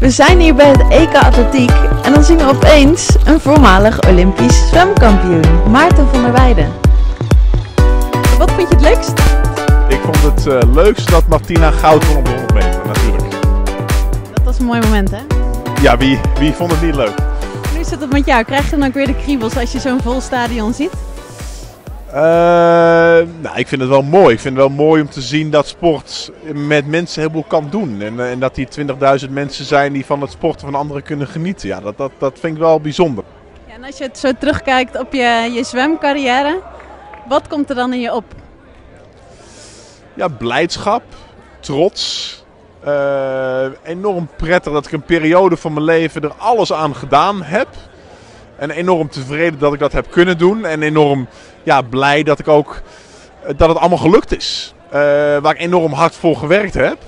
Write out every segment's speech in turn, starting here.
We zijn hier bij het EK Atletiek en dan zien we opeens een voormalig Olympisch zwemkampioen, Maarten van der Weijden. Wat vind je het leukst? Ik vond het uh, leukst dat Martina goud won op de 100 meter, natuurlijk. Dat was een mooi moment, hè? Ja, wie, wie vond het niet leuk? Nu zit het met jou. Krijg je dan ook weer de kriebels als je zo'n vol stadion ziet? Uh, nou, ik vind het wel mooi. Ik vind het wel mooi om te zien dat sport met mensen heel veel kan doen. En, en dat die 20.000 mensen zijn die van het sporten van anderen kunnen genieten. Ja, dat, dat, dat vind ik wel bijzonder. Ja, en als je het zo terugkijkt op je, je zwemcarrière, wat komt er dan in je op? Ja, blijdschap, trots. Uh, enorm prettig dat ik een periode van mijn leven er alles aan gedaan heb. En enorm tevreden dat ik dat heb kunnen doen. En enorm ja, blij dat ik ook dat het allemaal gelukt is. Uh, waar ik enorm hard voor gewerkt heb.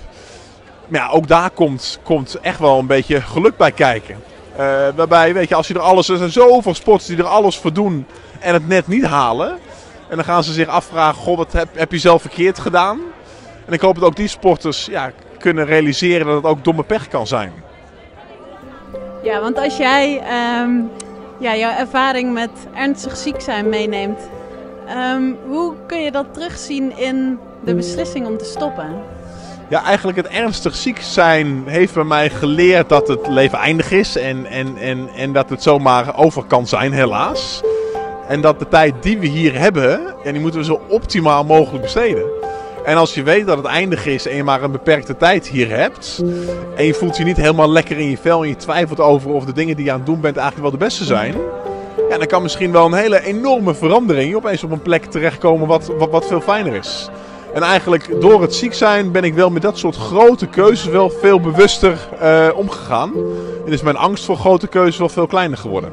Maar ja, ook daar komt, komt echt wel een beetje geluk bij kijken. Waarbij, weet je, als je er alles. Er zijn zoveel sporters die er alles voor doen en het net niet halen. En dan gaan ze zich afvragen: Goh, wat heb, heb je zelf verkeerd gedaan? En ik hoop dat ook die sporters ja, kunnen realiseren dat het ook domme pech kan zijn. Ja, want als jij um, ja, jouw ervaring met ernstig ziek zijn meeneemt, um, hoe kun je dat terugzien in de beslissing om te stoppen? Ja, eigenlijk het ernstig ziek zijn heeft bij mij geleerd dat het leven eindig is en, en, en, en dat het zomaar over kan zijn, helaas. En dat de tijd die we hier hebben, en die moeten we zo optimaal mogelijk besteden. En als je weet dat het eindig is en je maar een beperkte tijd hier hebt. En je voelt je niet helemaal lekker in je vel en je twijfelt over of de dingen die je aan het doen bent eigenlijk wel de beste zijn. Ja, dan kan misschien wel een hele enorme verandering opeens op een plek terechtkomen wat, wat, wat veel fijner is. En eigenlijk door het ziek zijn ben ik wel met dat soort grote keuzes wel veel bewuster uh, omgegaan. En is mijn angst voor grote keuzes wel veel kleiner geworden.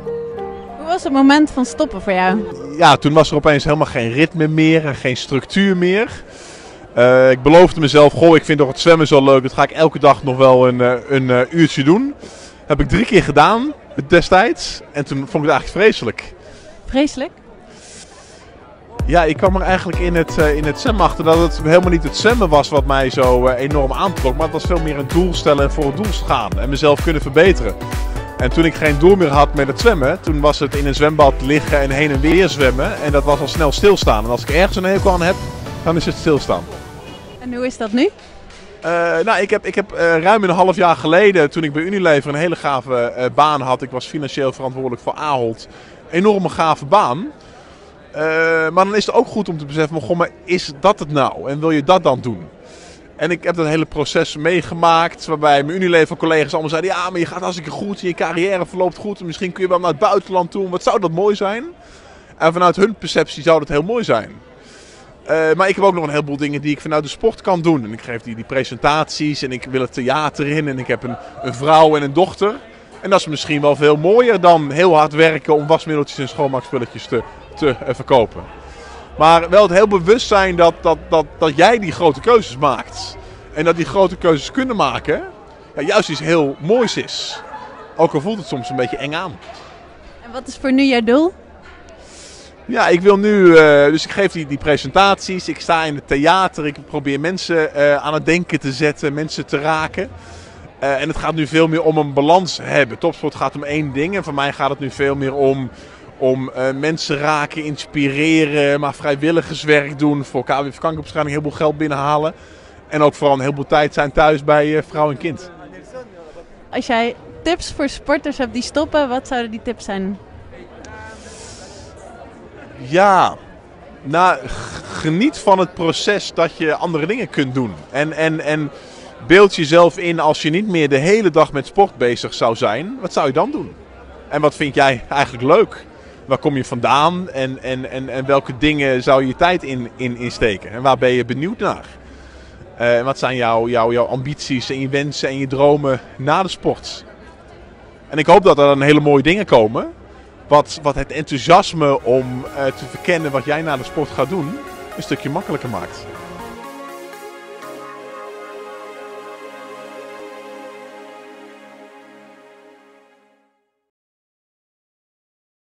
Hoe was het moment van stoppen voor jou? Ja, toen was er opeens helemaal geen ritme meer en geen structuur meer. Uh, ik beloofde mezelf, goh, ik vind toch het zwemmen zo leuk. Dat ga ik elke dag nog wel een, uh, een uh, uurtje doen. heb ik drie keer gedaan destijds. En toen vond ik het eigenlijk vreselijk. Vreselijk? Ja, ik kwam er eigenlijk in het, in het zwemmen achter dat het helemaal niet het zwemmen was wat mij zo enorm aantrok. Maar het was veel meer een doel stellen en voor het doel gaan. En mezelf kunnen verbeteren. En toen ik geen doel meer had met het zwemmen, toen was het in een zwembad liggen en heen en weer zwemmen. En dat was al snel stilstaan. En als ik ergens een hekel aan heb, dan is het stilstaan. En hoe is dat nu? Uh, nou, ik heb, ik heb uh, ruim een half jaar geleden, toen ik bij Unilever een hele gave uh, baan had. Ik was financieel verantwoordelijk voor Ahold. Enorme gave baan. maar dan is het ook goed om te beseffen, maar, goh, maar is dat het nou? En wil je dat dan doen? En ik heb dat hele proces meegemaakt, waarbij mijn Unilever-collega's allemaal zeiden... Ja, maar je gaat hartstikke goed, je carrière verloopt goed. En misschien kun je wel naar het buitenland toe. Wat zou dat mooi zijn? En vanuit hun perceptie zou dat heel mooi zijn. Uh, maar ik heb ook nog een heleboel dingen die ik vanuit de sport kan doen. En ik geef die, die presentaties en ik wil het theater in. En ik heb een, een vrouw en een dochter. En dat is misschien wel veel mooier dan heel hard werken om wasmiddeltjes en schoonmaakspulletjes te, te uh, verkopen. Maar wel het heel bewust zijn dat, dat, dat, dat jij die grote keuzes maakt. En dat die grote keuzes kunnen maken ja, juist iets heel moois is. Ook al voelt het soms een beetje eng aan. En wat is voor nu jouw doel? Ja, ik wil nu, uh, dus ik geef die, presentaties, ik sta in het theater, ik probeer mensen uh, aan het denken te zetten, mensen te raken. Uh, en het gaat nu veel meer om een balans hebben. Topsport gaat om één ding en voor mij gaat het nu veel meer om, om mensen raken, inspireren, maar vrijwilligerswerk doen, voor KWF kankerbestrijding heel veel geld binnenhalen. En ook vooral een heleboel tijd zijn thuis bij vrouw en kind. Als jij tips voor sporters hebt die stoppen, wat zouden die tips zijn? Ja, geniet van het proces dat je andere dingen kunt doen. En, en, en beeld jezelf in als je niet meer de hele dag met sport bezig zou zijn. Wat zou je dan doen? En wat vind jij eigenlijk leuk? Waar kom je vandaan? En, en, en, en welke dingen zou je tijd in, in, insteken? En waar ben je benieuwd naar? Uh, en wat zijn jouw, jouw ambities en je wensen en je dromen na de sport? En ik hoop dat er dan hele mooie dingen komen wat, wat het enthousiasme om uh, te verkennen wat jij na de sport gaat doen, een stukje makkelijker maakt.